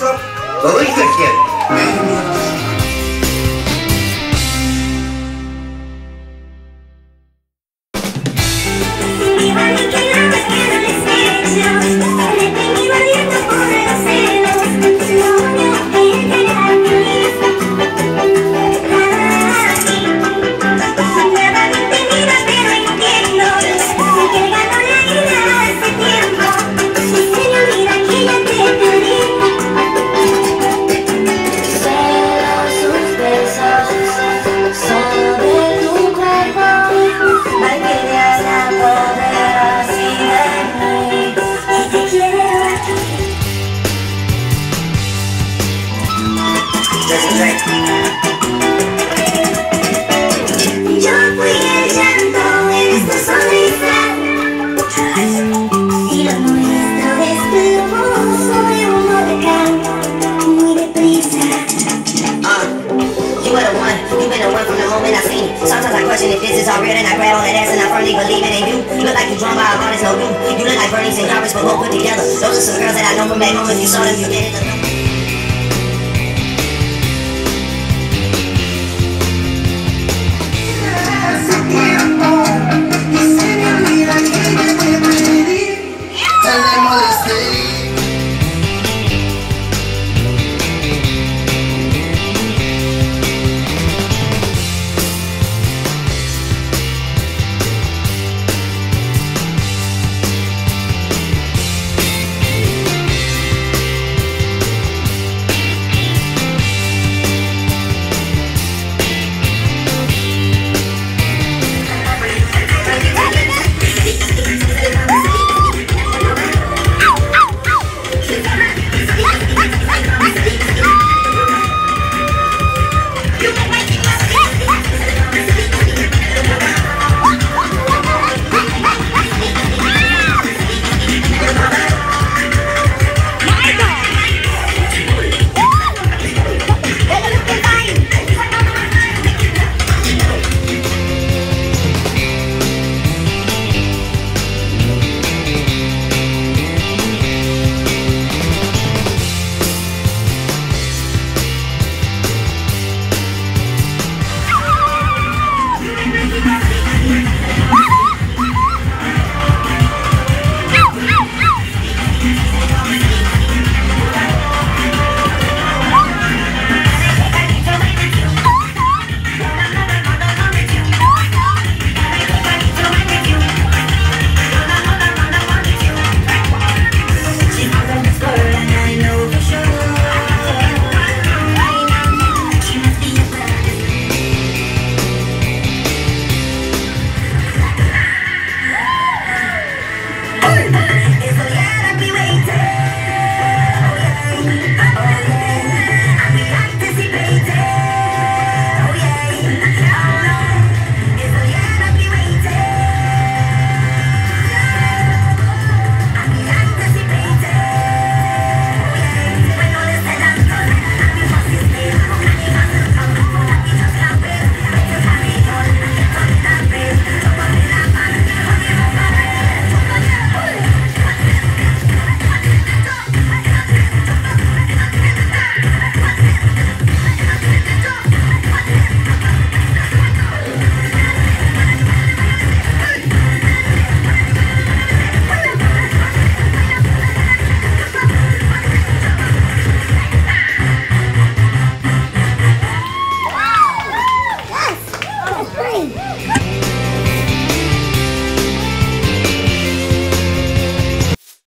Believe release kid. You look like Bernie Sanders, but we'll put together. Those are some girls that I know from back home. If you saw them, you get it.